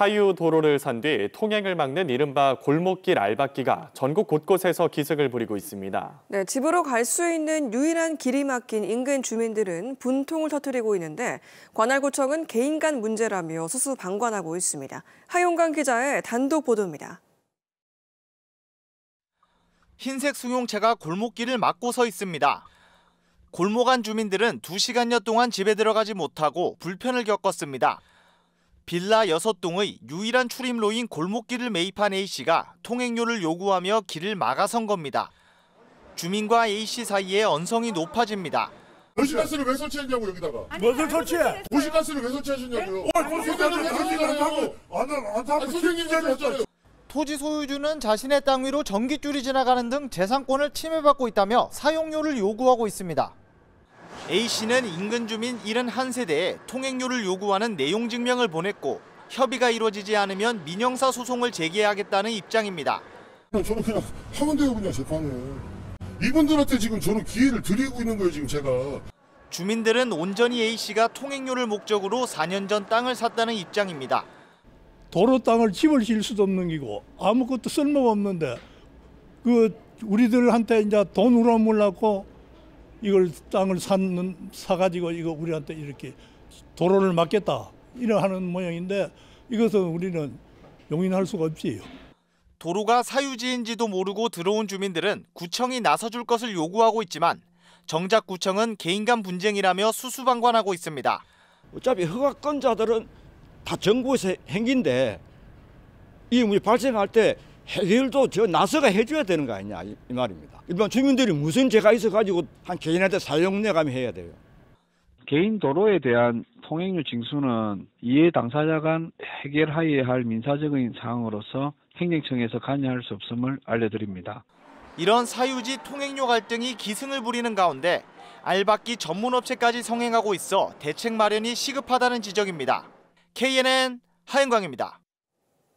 사유 도로를 산 뒤 통행을 막는 이른바 골목길 알박기가 전국 곳곳에서 기승을 부리고 있습니다. 네, 집으로 갈 수 있는 유일한 길이 막힌 인근 주민들은 분통을 터뜨리고 있는데 관할구청은 개인 간 문제라며 수수방관하고 있습니다. 하용강 기자의 단독 보도입니다. 흰색 승용차가 골목길을 막고 서 있습니다. 골목 안 주민들은 2시간여 동안 집에 들어가지 못하고 불편을 겪었습니다. 빌라 6동의 유일한 출입로인 골목길을 매입한 A씨가 통행료를 요구하며 길을 막아선 겁니다. 주민과 A씨 사이에 언성이 높아집니다. 도시가스를 왜 설치했냐고 여기다가 무슨 설치해? 도시가스를 왜 설치하셨냐고요 선생님 왜 설치하냐고 안안 아니, 선생님 설치했잖아요 토지 소유주는 자신의 땅 위로 전기줄이 지나가는 등 재산권을 침해받고 있다며 사용료를 요구하고 있습니다. A씨는 인근 주민 71세대에 통행료를 요구하는 내용 증명을 보냈고 협의가 이루어지지 않으면 민형사 소송을 제기하겠다는 입장입니다. 저는 그냥 하면 돼요 그냥 재판을 이분들한테 지금 저는 기회를 드리고 있는 거예요 지금 제가 주민들은 온전히 A씨가 통행료를 목적으로 4년 전 땅을 샀다는 입장입니다. 도로 땅을 집을 지을 수도 없는 기고 아무것도 쓸모가 없는데 그 우리들한테 이제 돈으로 몰랐고 이걸 땅을 샀는 사가지고 이거 우리한테 이렇게 도로를 막겠다 이러 하는 모양인데 이것은 우리는 용인할 수가 없지요. 도로가 사유지인지도 모르고 들어온 주민들은 구청이 나서줄 것을 요구하고 있지만 정작 구청은 개인 간 분쟁이라며 수수방관하고 있습니다. 어차피 허가권자들은 다 정부에서 행긴데 이 문제 발생할 때 해결도 저 나서가 해줘야 되는 거 아니냐 이, 이 말입니다. 일반 주민들이 무슨 죄가 있어가지고 한 개인한테 사용 내가며 해야 돼요. 개인 도로에 대한 통행료 징수는 이해 당사자 간 해결하여야 할 민사적인 사항으로서 행정청에서 관여할 수 없음을 알려드립니다. 이런 사유지 통행료 갈등이 기승을 부리는 가운데 알박기 전문 업체까지 성행하고 있어 대책 마련이 시급하다는 지적입니다. KNN 하영광입니다.